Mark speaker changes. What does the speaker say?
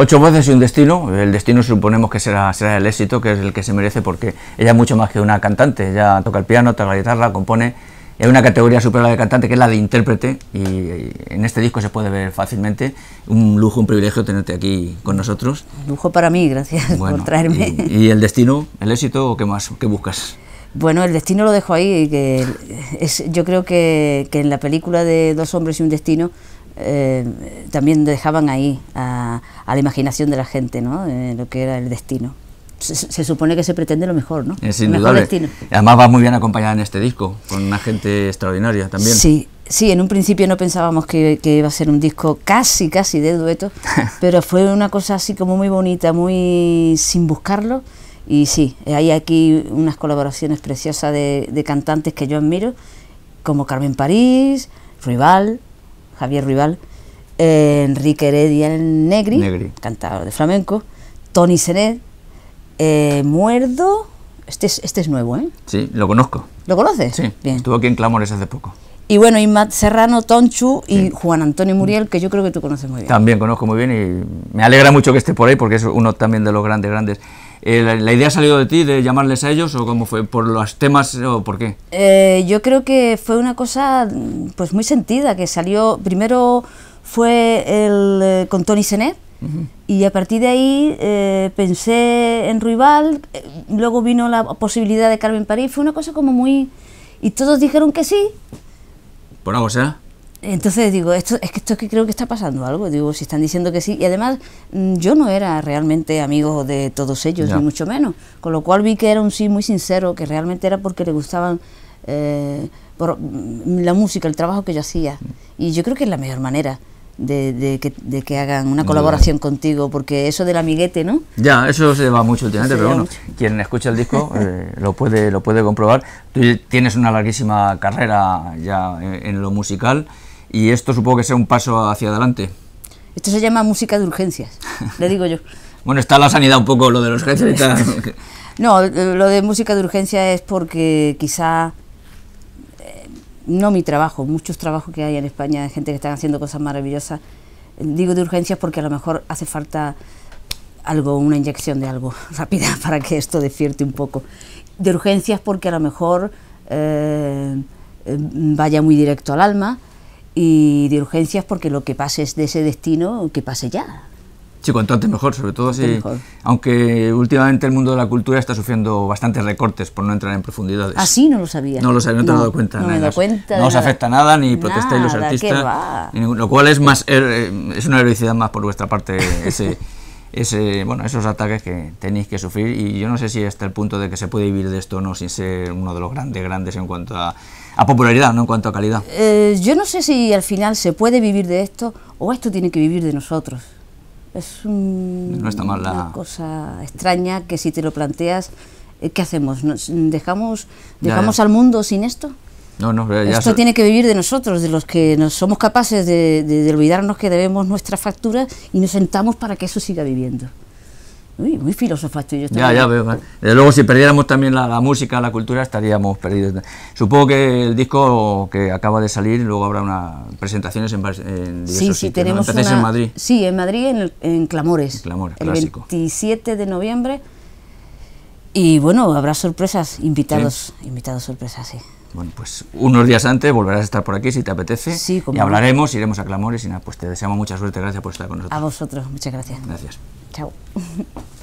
Speaker 1: Ocho voces y un destino. El destino suponemos que será, será el éxito, que es el que se merece, porque ella es mucho más que una cantante. Ella toca el piano, toca la guitarra, compone. Y hay una categoría superior a la de cantante, que es la de intérprete, y, en este disco se puede ver fácilmente. Un lujo, un privilegio tenerte aquí con nosotros.
Speaker 2: Lujo para mí, gracias por traerme.
Speaker 1: Y, el destino, el éxito, o qué más? ¿Qué buscas?
Speaker 2: Bueno, el destino lo dejo ahí. Que es, yo creo que, que en la película de Dos hombres y un destino eh, también dejaban ahí a, la imaginación de la gente, ¿no? Eh, lo que era el destino. Se, supone que se pretende lo mejor, ¿no?
Speaker 1: Es indudable. Destino. Además va muy bien acompañada en este disco, con una gente extraordinaria también.
Speaker 2: Sí, sí, en un principio no pensábamos que, iba a ser un disco casi, casi de dueto, pero fue una cosa así como muy bonita, muy sin buscarlo. Y sí, hay aquí unas colaboraciones preciosas de, de cantantes que yo admiro, como Carmen París, Rival, Javier Rival, eh, Enrique Heredia Negri, cantador de flamenco, Tony Senet, eh, Muerdo, este es, este es nuevo, ¿eh?
Speaker 1: Sí, lo conozco.
Speaker 2: ¿Lo conoces?
Speaker 1: Sí, Bien. estuvo aquí en Clamores hace poco.
Speaker 2: Y bueno, y Matt Serrano, Tonchu y Juan Antonio Muriel, que yo creo que tú conoces muy bien.
Speaker 1: También conozco muy bien y me alegra mucho que esté por ahí porque es uno también de los grandes, grandes. Eh, la, idea ha salido de ti, de llamarles a ellos o cómo fue? ¿Por los temas o por qué?
Speaker 2: Eh, yo creo que fue una cosa pues muy sentida, que salió, primero fue el, eh, con Tony Senet, y a partir de ahí pensé en Ruibal, luego vino la posibilidad de Carmen París, fue una cosa como muy... Y todos dijeron que sí.
Speaker 1: ¿Por algo sea?
Speaker 2: Entonces digo, esto es que esto que creo que está pasando algo, digo, si están diciendo que sí, y además mm, yo no era realmente amigo de todos ellos, ni mucho menos, con lo cual vi que era un sí muy sincero, que realmente era porque le gustaban eh, por, mm, la música, el trabajo que yo hacía, y yo creo que es la mejor manera. De, que, hagan una colaboración contigo, porque eso del amiguete, ¿no?
Speaker 1: Ya, eso se va mucho últimamente, pero bueno, quien escucha el disco eh, lo, puede, lo puede comprobar. Tú tienes una larguísima carrera ya en lo musical y esto supongo que sea un paso hacia adelante.
Speaker 2: Esto se llama música de urgencias, le digo yo.
Speaker 1: bueno, está la sanidad un poco lo de los urgencias.
Speaker 2: no, lo de música de urgencia es porque quizá, eh, no mi trabajo, muchos trabajos que hay en España de gente que están haciendo cosas maravillosas, digo de urgencias porque a lo mejor hace falta algo, una inyección de algo rápida para que esto despierte un poco. De urgencias porque a lo mejor eh, eh, vaya muy directo al alma, y de urgencias porque lo que pase es de ese destino, que pase ya.
Speaker 1: Sí, cuanto antes mejor, sobre todo si, aunque últimamente el mundo de la cultura está sufriendo bastantes recortes por no entrar en profundidades.
Speaker 2: Ah, sí, no lo sabía.
Speaker 1: No lo sabía, no te has dado cuenta.
Speaker 2: No me he dado cuenta.
Speaker 1: No os afecta nada, ni protestáis los artistas, lo cual es más eh, es una heroicidad más por vuestra parte ese ese bueno esos ataques que tenéis que sufrir y yo no sé si hasta el punto de que se puede vivir de esto o no sin ser uno de los grandes grandes en cuanto a a popularidad, no en cuanto a calidad.
Speaker 2: Eh, yo no sé si al final se puede vivir de esto o esto tiene que vivir de nosotros. Es una cosa extraña que si te lo planteas, eh, ¿qué hacemos? ¿Dejamos, dejamos al mundo sin esto?
Speaker 1: No, no,
Speaker 2: esto tiene que vivir de nosotros, de los que nos somos capaces de, de olvidarnos que debemos nuestra factura y nos sentamos para que eso siga viviendo. Uy, muy filósofo estoy yo.
Speaker 1: Ya, ya veo. Desde luego, si perdiéramos también la, música, la cultura, estaríamos perdidos. Supongo que el disco que acaba de salir, luego habrá una presentaciones en, en diversos
Speaker 2: sí, sí, Tenemos
Speaker 1: en Madrid.
Speaker 2: Sí, en Madrid, en, en Clamores.
Speaker 1: Clamores,
Speaker 2: el 27 de noviembre. Y bueno, habrá sorpresas, invitados, invitados sorpresas, sí.
Speaker 1: Bueno, pues unos días antes volverás a estar por aquí si te apetece.
Speaker 2: Sí,
Speaker 1: y hablaremos, iremos a Clamores y nada, pues te deseamos mucha suerte. Gracias por estar con nosotros.
Speaker 2: A vosotros, muchas gracias.
Speaker 1: Gracias.
Speaker 2: Chao.